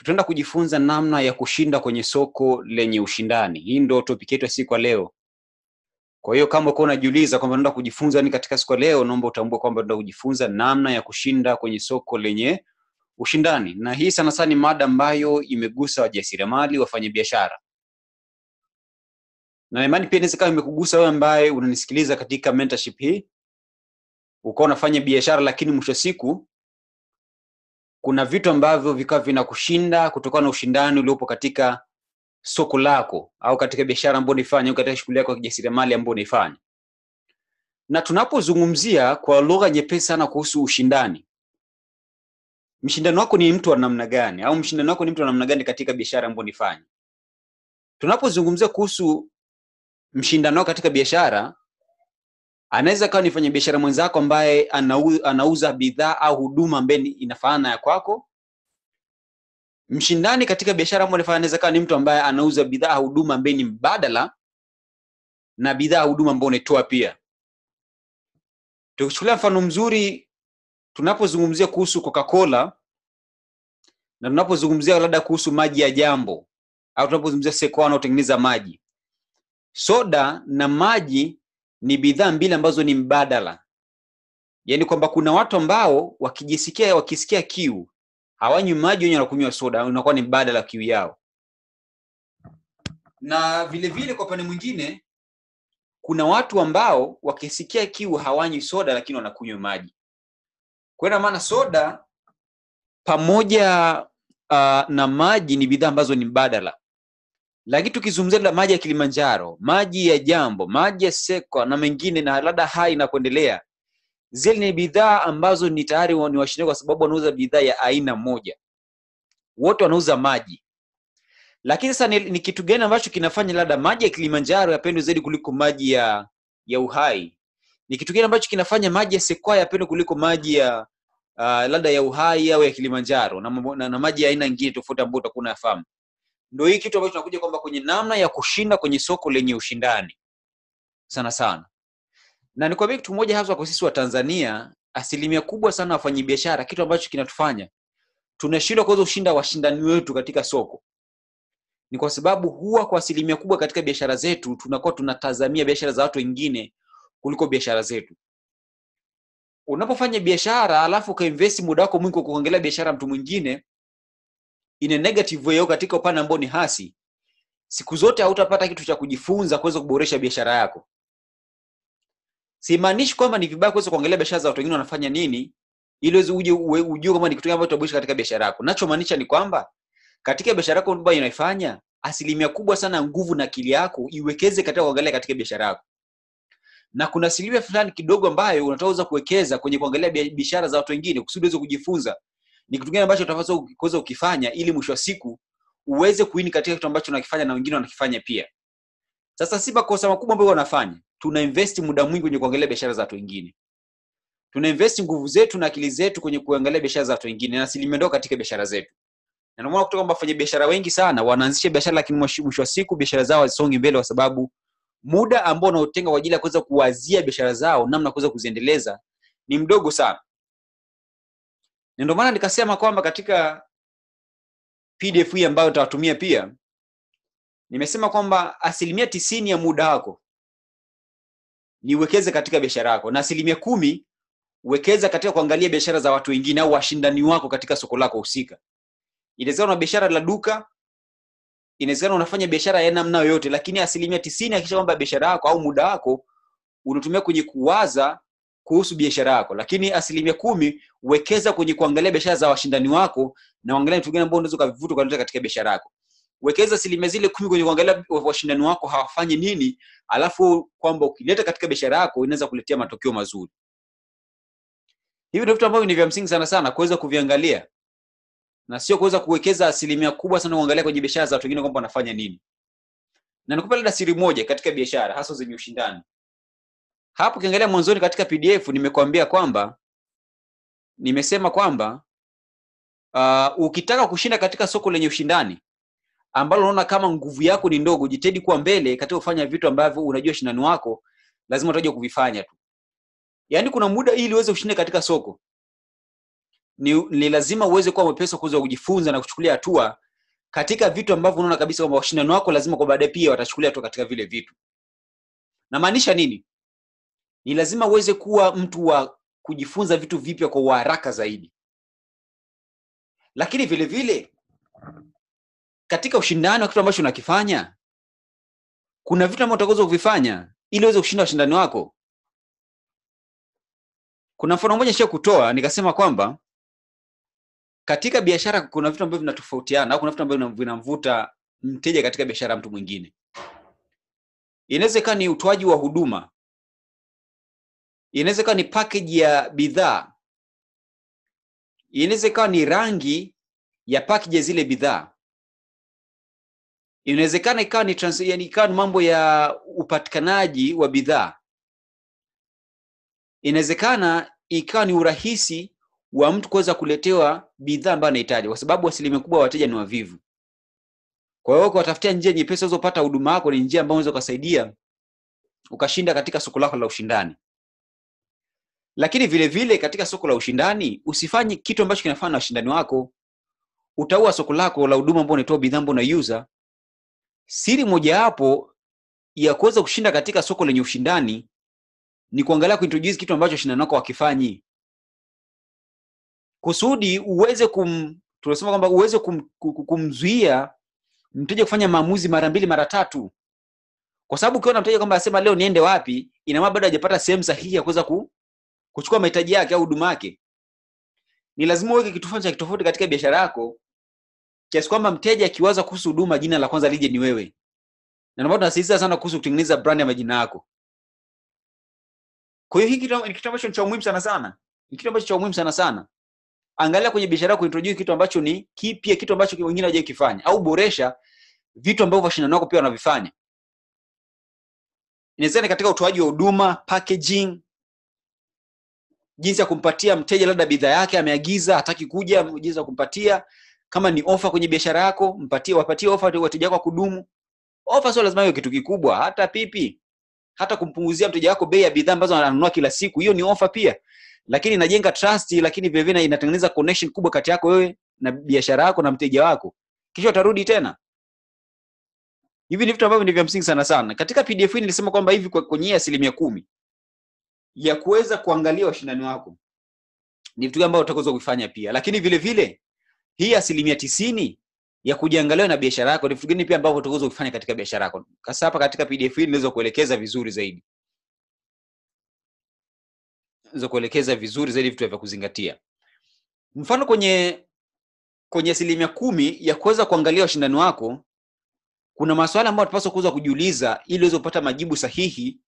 tutaenda kujifunza namna ya kushinda kwenye soko lenye ushindani. Hii ndo topic yetu ya siku ya leo. Kwa hiyo kama uko unajiuliza kwamba naenda kujifunza nini katika siku ya leo, naomba utambue kwamba tunaenda kujifunza namna ya kushinda kwenye soko lenye ushindani, na hii sana sana ni mada ambayo imegusa wajasiriamali, wafanyabiashara, na imani pia inaweza kama imekugusa wewe ambaye unanisikiliza katika mentorship hii, ukawa unafanya biashara, lakini mwisho siku kuna vitu ambavyo vikawa vinakushinda kutokana na ushindani uliopo katika soko lako au katika biashara ambayo unaifanya au katika shughuli yako ya kijasiriamali ambayo unaifanya. Na tunapozungumzia kwa lugha nyepesi sana kuhusu ushindani, mshindano wako ni mtu wa namna gani, au mshindani wako ni mtu wa namna gani katika biashara ambayo unaifanya? Tunapozungumzia kuhusu mshindano wako katika biashara, anaweza kawa ni mfanyabiashara mwenzako ambaye anau, anauza bidhaa au huduma ambaye inafanana ya kwako. Mshindani katika biashara ambayo anafanya anaweza kawa ni mtu ambaye anauza bidhaa au huduma ambaye ni mbadala na bidhaa huduma ambayo unaitoa pia. Tukichukulia mfano mzuri, tunapozungumzia kuhusu Coca-Cola na tunapozungumzia labda kuhusu maji ya Jambo au tunapozungumzia Sequoia wanaotengeneza maji, soda na maji ni bidhaa mbili ambazo ni mbadala, yaani kwamba kuna watu ambao wakijisikia wakisikia kiu hawanywi maji, wenye wanakunywa soda, unakuwa ni mbadala wa kiu yao. Na vile vile kwa upande mwingine kuna watu ambao wakisikia kiu hawanywi soda, lakini wanakunywa maji. Kwa hiyo maana soda pamoja uh, na maji ni bidhaa ambazo ni mbadala, lakini tukizungumzia maji ya Kilimanjaro, maji ya Jambo, maji ya Sekwa na mengine na labda hai na kuendelea, zile ni bidhaa ambazo ni tayari ni washindani kwa sababu wanauza bidhaa ya aina moja, wote wanauza maji. Lakini sasa ni, ni kitu gani ambacho kinafanya labda maji ya Kilimanjaro yapendwe zaidi kuliko maji ya ya Uhai? Ni kitu gani ambacho kinafanya maji ya Sekwa yapendwe kuliko maji ya uh, labda ya Uhai au ya Kilimanjaro na, na, na maji ya aina nyingine tofauti ambayo utakuwa unayafahamu? Ndio hii kitu ambacho tunakuja kwamba kwenye namna ya kushinda kwenye soko lenye ushindani. Sana sana, na nikwambia kitu moja hasa kwa sisi wa Tanzania, asilimia kubwa sana wafanyabiashara, kitu ambacho kinatufanya tunashindwa kuweza kushinda washindani wetu katika soko. Ni kwa sababu huwa kwa asilimia kubwa katika biashara zetu tunakuwa tunatazamia biashara za watu wengine kuliko biashara zetu. Unapofanya biashara alafu ukainvesti muda wako mwingi kwa kuangalia biashara mtu mwingine in a negative way au katika upande ambao ni hasi, siku zote hautapata kitu cha kujifunza kuweza kuboresha biashara yako. Simaanishi kwamba ni vibaya kuweza kuangalia biashara za watu wengine wanafanya nini ili uweze uje ujue kama ni kitu gani ambacho utaboresha katika biashara yako. Nachomaanisha ni kwamba katika biashara yako ambayo unaifanya, asilimia kubwa sana nguvu na akili yako iwekeze katika kuangalia katika biashara yako, na kuna asilimia fulani kidogo ambayo unataweza kuwekeza kwenye kuangalia biashara za watu wengine kusudi uweze kujifunza ni kitu gani ambacho utapaswa kuweza ukifanya, ili mwisho wa siku uweze kuini katika kitu ambacho unakifanya na wengine wanakifanya pia. Sasa si makosa makubwa ambayo wanafanya, tuna invest muda mwingi kwenye kuangalia biashara za watu wengine, tuna invest nguvu zetu na akili zetu kwenye kuangalia biashara za watu wengine, na asilimia ndogo katika biashara zetu. Na ndio kutoka kwamba wafanya biashara wengi sana wanaanzisha biashara lakini mwisho wa siku biashara zao hazisongi mbele kwa sababu muda ambao unaotenga kwa ajili ya kuweza kuwazia biashara zao namna kuweza kuziendeleza ni mdogo sana na ndio maana nikasema kwamba katika pdf hii ambayo nitawatumia pia nimesema kwamba asilimia tisini ya muda wako ni uwekeze katika biashara yako na asilimia kumi uwekeza katika kuangalia biashara za watu wengine au washindani wako katika soko lako husika. Inawezekana una biashara la duka inawezekana unafanya biashara ya namna yoyote lakini asilimia tisini hakikisha kwamba biashara yako au muda wako unatumia kwenye kuwaza kuhusu biashara yako. Lakini asilimia kumi wekeza kwenye kuangalia biashara za washindani wako na uangalia vitu gani ambao unaweza ukavivuta ukaleta katika biashara yako. Wekeza asilimia zile kumi kwenye kuangalia washindani wako hawafanyi nini alafu kwamba ukileta katika biashara yako inaweza kuletea matokeo mazuri. Hivi ndio vitu ambavyo ni vya msingi sana sana kuweza kuviangalia. Na sio kuweza kuwekeza asilimia kubwa sana kuangalia kwenye biashara za watu wengine kwamba wanafanya nini. Na nikupa labda siri moja katika biashara hasa zenye ushindani hapo ukiangalia mwanzoni katika pdf nimekwambia kwamba nimesema kwamba uh, ukitaka kushinda katika soko lenye ushindani ambalo unaona kama nguvu yako ni ndogo jitahidi kuwa mbele katika kufanya vitu ambavyo unajua shindani wako lazima utajua kuvifanya tu. Yaani kuna muda ili uweze kushinda katika soko ni, ni lazima uweze kuwa mwepesi kuweza kujifunza na kuchukulia hatua katika vitu ambavyo unaona kabisa kwamba washindani wako lazima kwa baadaye pia watachukulia hatua katika vile vitu. Namaanisha nini ni lazima uweze kuwa mtu wa kujifunza vitu vipya kwa uharaka zaidi. Lakini vile vile katika ushindani wa kitu ambacho unakifanya kuna vitu ambavyo utaweza kuvifanya ili uweze kushinda washindani wako. Kuna mfano mmoja nisha kutoa nikasema kwamba katika biashara kuna vitu ambavyo vinatofautiana au kuna vitu ambavyo vinamvuta mteja katika biashara ya mtu mwingine. Inaweza ikawa ni utoaji wa huduma inaweza ikawa ni package ya bidhaa. Inaweza ikawa ni rangi ya package ya zile bidhaa. Inawezekana ikawa ni trans, yani ikawa ni mambo ya upatikanaji wa bidhaa. Inawezekana ikawa ni urahisi wa mtu kuweza kuletewa bidhaa ambayo anahitaji kwa sababu asilimia kubwa wateja ni wavivu. Kwa hiyo kuwatafutia njia nyepesi unazopata huduma yako ni njia ambayo unaweza ukasaidia ukashinda katika soko lako la ushindani lakini vile vile katika soko la ushindani usifanye kitu ambacho kinafana na washindani wako. Utaua soko lako la huduma ambao unatoa bidhaa ambao unaiuza. Siri mojawapo ya kuweza kushinda katika soko lenye ushindani ni kuangalia kuintroduce kitu ambacho washindani wako wakifanyi kusudi uweze kum tunasema kwamba uweze kum, kum, kumzuia mteja kufanya maamuzi mara mbili mara tatu. Kwa sababu ukiona mteja kwamba asema leo niende wapi? Ina maana bado hajapata sehemu sahihi ya kuweza ku, kuchukua mahitaji yake au huduma yake ni lazima uweke kitu fulani cha kitofauti katika biashara yako kiasi kwamba mteja akiwaza kuhusu huduma jina la kwanza lije ni wewe. Na ndio tunasisitiza sana kuhusu kutengeneza brand ya majina yako. Kwa hiyo hiki ni kitu ambacho ni cha muhimu sana sana. Ni kitu ambacho cha muhimu sana sana. Angalia kwenye biashara yako introduce kitu ambacho ni kipya kitu ambacho wengine hawajawahi kifanya. Au boresha vitu ambavyo washindani wako pia wanavifanya. Inawezekana katika utoaji wa huduma packaging jinsi ya kumpatia mteja labda bidhaa yake ameagiza hataki kuja jinsi ya kumpatia. Kama ni ofa kwenye biashara yako mpatie wapatie ofa wateja wako wa kudumu ofa sio lazima iwe kitu kikubwa hata pipi hata kumpunguzia mteja wako bei ya bidhaa ambazo ananunua kila siku hiyo ni ofa pia. Lakini inajenga trust lakini vile vile inatengeneza connection kubwa kati yako wewe na biashara yako na mteja wako. Kisha utarudi tena. Hivi ni vitu ambavyo ni vya msingi sana sana. Katika pdf hii nilisema kwamba hivi kwenye asilimia kumi ya kuweza kuangalia washindani wako. Ni vitu ambavyo utakaweza kufanya pia. Lakini vile vile hii asilimia tisini ya kujiangalia na biashara yako ni vitu gani pia ambavyo utaweza kufanya katika biashara yako. Sasa hapa katika pdf hii niweza kuelekeza vizuri zaidi. Niweza kuelekeza vizuri zaidi vitu vya kuzingatia. Mfano kwenye kwenye asilimia kumi ya kuweza kuangalia washindani wako kuna maswala ambayo tunapaswa kuweza kujiuliza ili uweze kupata majibu sahihi